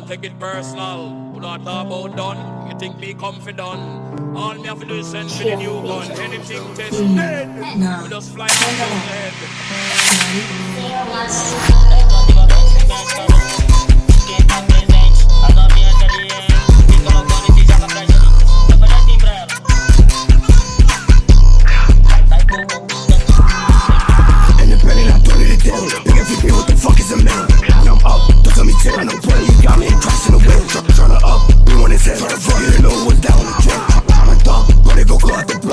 man, take it personal. Who not talk about oh, done? You think me confident? All me have to do is send me the new gun. Anything test dead. We just fly down the head.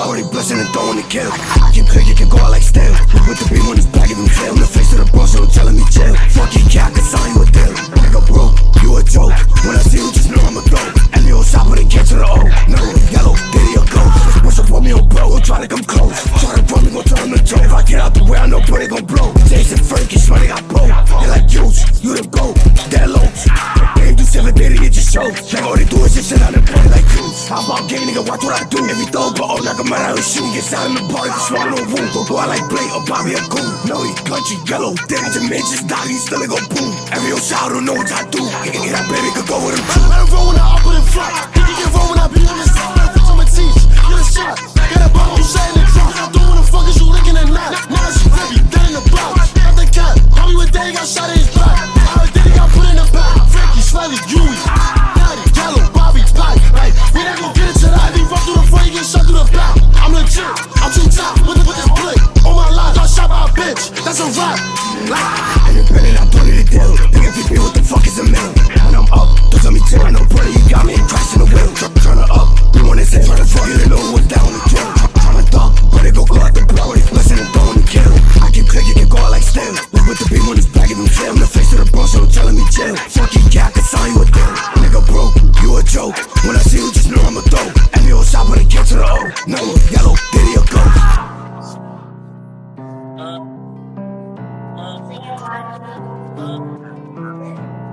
Already blessing and throwing the kill. Keep clicking, can go out like steel. With the beam on his back, even fail. In the face of the boss, so telling me chill. Fuck you, cat, cause I ain't with them. Nigga broke, you a joke. When I see you, just know I'm a throw. And the old shop when it get to the O. No, yellow, diddy or go. Push up on me, old bro, try to come close. Try to run me, gon' turn him to Joe. If I get out the way, I know Brody gon' blow. Jason money I blow. They like juice, you the How about game, nigga, watch what I do. Every throw, but oh, like a man, I was shooting. Gets out in the party, just swallow no wound. Go out like Blade or Bobby or Goon. No, he country yellow. Daddy to me, just die, he still gon' boom. Every old shot, don't know what I do. Get that baby could go with him That's a rap. Like, Independent, I put it down. Big FVP, what the fuck is a man? And I'm up, don't tell me tell. I know Brody, you got me crashing the wheel. Try, tryna up, want his head. Tryna fuck, you didn't know what's down the jail. Tryna talk, but they go go out the block. Listen and the kill. I keep clicking, can go like steel. Look with the beam on his back, fail. In the face of the boss, so telling me jail. Fuck you, cat, cause I ain't with them. Nigga broke, you a joke. When I see you, just know I'm a throw. And the old shop when it get to the O. No, yellow, diddy or go. Uh, uh,